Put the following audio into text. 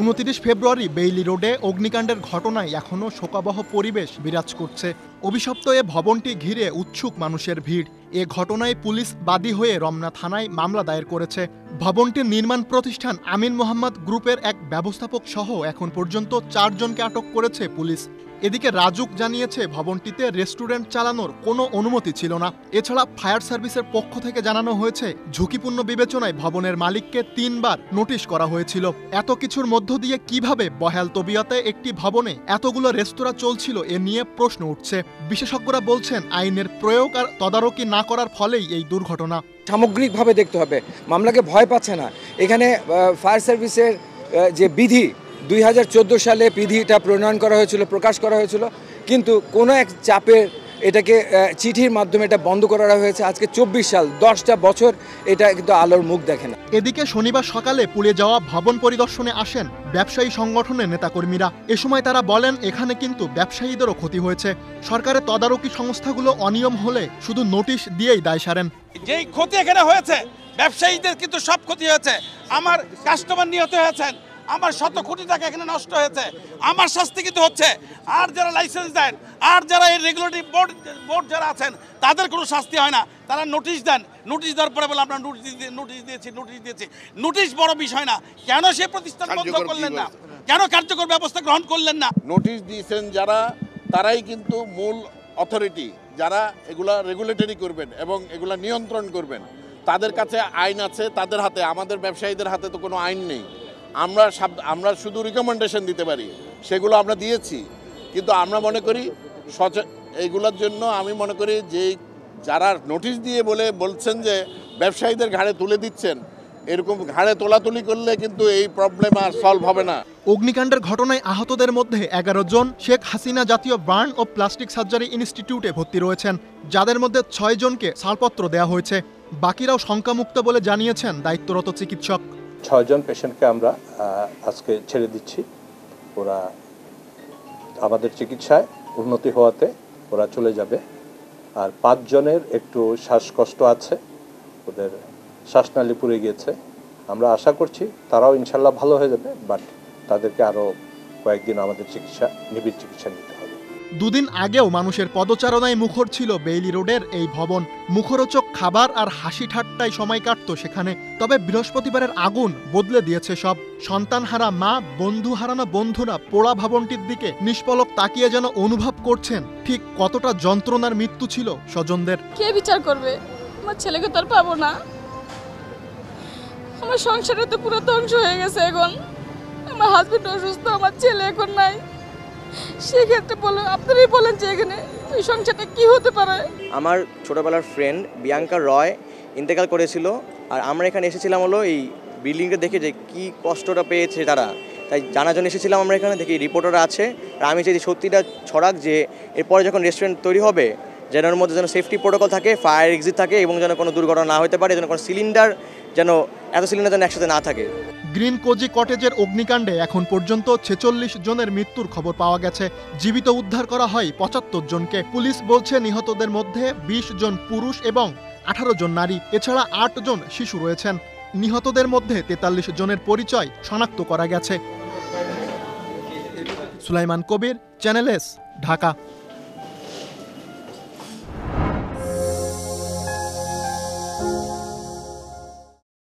উনত্রিশ ফেব্রুয়ারি বেইলি রোডে অগ্নিকাণ্ডের ঘটনায় এখনও শোকাবহ পরিবেশ বিরাজ করছে। অভিশপ্ত এ ভবনটি ঘিরে উৎসুক মানুষের ভিড়। এ ঘটনায় পুলিশ বাদী হয়ে রমনা থানায় মামলা দায়ের করেছে। ভবনটির নির্মাণ প্রতিষ্ঠান আমিন মোহাম্মদ গ্রুপের এক ব্যবস্থাপক সহ এখন পর্যন্ত চারজনকে আটক করেছে পুলিশ। এদিকে রাজুক জানিয়েছে, ভবনটিতে রেস্টুরেন্ট চালানোর কোনো অনুমতি ছিল না। এছাড়া ফায়ার সার্ভিসের পক্ষ থেকে জানানো হয়েছে, ঝুঁকিপূর্ণ বিবেচনায় ভবনের মালিককে তিনবার নোটিশ করা হয়েছিল। এত কিছুর মধ্য দিয়ে কীভাবে বহাল তবিয়তে একটি ভবনে এতগুলো রেস্তোরাঁ চলছিল এ নিয়ে প্রশ্ন উঠছে। বিশেষজ্ঞরা বলছেন, আইনের প্রয়োগ আর তদারকি না করার ফলেই এই দুর্ঘটনা। সামগ্রিকভাবে দেখতে হবে, মামলাকে ভয় পাচ্ছে না। এখানে ফায়ার সার্ভিসের যে বিধি দুই হাজার চোদ্দ সালে বিধিটা প্রণয়ন করা হয়েছিল প্রকাশ করা হয়েছিল কিন্তু কোনো এক চাপের এটাকে চিঠির মাধ্যমে এটা বন্ধ করা হয়েছে। আজকে চব্বিশ সাল দশটা বছর এটা কিন্তু আলোর মুখ দেখে না। এদিকে শনিবার সকালে পুড়ে যাওয়া ভবন পরিদর্শনে আসেন ব্যবসায়ী সংগঠনের নেতাকর্মীরা। এ সময় তারা বলেন এখানে কিন্তু ব্যবসায়ীদেরও ক্ষতি হয়েছে। সরকারের তদারকি সংস্থাগুলো অনিয়ম হলে শুধু নোটিশ দিয়েই দায় সারেন। যেই ক্ষতি এখানে হয়েছে ব্যবসায়ীদের কিন্তু সব ক্ষতি হয়েছে। আমার কাস্টমার নিহত হয়েছেন। আমার শত কোটি টাকা এখানে নষ্ট হয়েছে। আমার শাস্তি কিন্তু হচ্ছে। আর যারা লাইসেন্স দেন আর যারা এই রেগুলেটরি বোর্ড বোর্ড যারা আছেন তাদের কোনো শাস্তি হয় না। তারা নোটিশ দেন। নোটিশ দেওয়ার পরে বলে আমরা নোটিশ দিয়ে নোটিশ দিয়েছি নোটিশ দিয়েছি। নোটিশ বড় বিষয় না। কেন সে প্রতিষ্ঠান বন্ধ করলেন না? কেন কার্যকর ব্যবস্থা গ্রহণ করলেন না? নোটিশ দিয়েছেন যারা তারাই কিন্তু মূল অথরিটি যারা এগুলা রেগুলেটরি করবেন এবং এগুলা নিয়ন্ত্রণ করবেন। তাদের কাছে আইন আছে তাদের হাতে। আমাদের ব্যবসায়ীদের হাতে তো কোনো আইন নেই। আমরা আমরা শুধু রিকমেন্ডেশন দিতে পারি, সেগুলো আমরা দিয়েছি। কিন্তু আমরা মনে করি সচে, এইগুলোর জন্য আমি মনে করি যে যারা নোটিশ দিয়ে বলে, বলছেন যে ব্যবসায়ীদের ঘাড়ে তুলে দিচ্ছেন, এরকম ঘাড়ে তোলাতুলি করলে কিন্তু এই প্রবলেম আর সলভ হবে না। অগ্নিকাণ্ডের ঘটনায় আহতদের মধ্যে এগারো জন, শেখ হাসিনা জাতীয় বার্ন ও প্লাস্টিক সার্জারি ইনস্টিটিউটে ভর্তি রয়েছেন, যাদের মধ্যে ছয় জনকে ছাড়পত্র দেওয়া হয়েছে। বাকিরাও শঙ্কামুক্ত বলে জানিয়েছেন দায়িত্বরত চিকিৎসক। ছয়জন পেশেন্টকে আমরা আজকে ছেড়ে দিচ্ছি। ওরা আমাদের চিকিৎসায় উন্নতি হওয়াতে ওরা চলে যাবে। আর পাঁচজনের একটু শ্বাসকষ্ট আছে, ওদের শ্বাসনালী পুড়ে গিয়েছে। আমরা আশা করছি তারাও ইনশাল্লাহ ভালো হয়ে যাবে, বাট তাদেরকে আরও কয়েকদিন আমাদের চিকিৎসা, নিবিড় চিকিৎসা নিতে দুদিন আগেও মানুষের পদচারণায় মুখর ছিল বেইলি রোডের এই ভবন। মুখরোচক খাবার আর হাসি ঠাট্টায় সময় কাটতো সেখানে। তবে বৃহস্পতিবারের আগুন বদলে দিয়েছে সব। সন্তানহারা মা বন্ধু হারানো বন্ধুরা পোড়া ভবনটির দিকে নিষ্পলক তাকিয়ে যেন অনুভব করছেন, ঠিক কতটা যন্ত্রণার মৃত্যু ছিল স্বজনদের। কে বিচার করবে? আমার ছেলেকে তো আর পাবো না। আমার সংসারে তো পুরো ধ্বংস হয়ে গেছে এখন। আমার হাজবেন্ড অসুস্থ, আমার ছেলে এখন নাই। সেক্ষেত্রে বলে, আপনারাই বলেন যে এখানে এই সংসারটা কি হতে পারে? আমার ছোটোবেলার ফ্রেন্ড বিয়াঙ্কা রয় ইন্তেকাল করেছিল, আর আমরা এখানে এসেছিলাম হলো এই বিল্ডিংটা দেখে যে কি কষ্টটা পেয়েছে তারা। তাই জানার জন্য এসেছিলাম আমরা এখানে, দেখি রিপোর্টার আছে। আর আমি চাই সত্যিটা ছড়াক যে এরপরে যখন রেস্টুরেন্ট তৈরি হবে, যেন ওর মধ্যে যেন সেফটি প্রোটোকল থাকে ফায়ার এক্সিট থাকে এবং যেন কোনো দুর্ঘটনা না হতে পারে, যেন কোনো সিলিন্ডার যেন এত সিলিন্ডার যেন একসাথে না থাকে। গ্রিন কোজি কটেজের অগ্নিকাণ্ডে এখন পর্যন্ত ছেচল্লিশ জনের মৃত্যুর খবর পাওয়া গেছে। জীবিত উদ্ধার করা হয় পঁচাত্তর জনকে। পুলিশ বলছে নিহতদের মধ্যে ২০ জন পুরুষ এবং আঠারো জন নারী। এছাড়া আট জন শিশু রয়েছেন। নিহতদের মধ্যে তেতাল্লিশ জনের পরিচয় শনাক্ত করা গেছে। Sulaiman Kabir, channel S, Dhaka.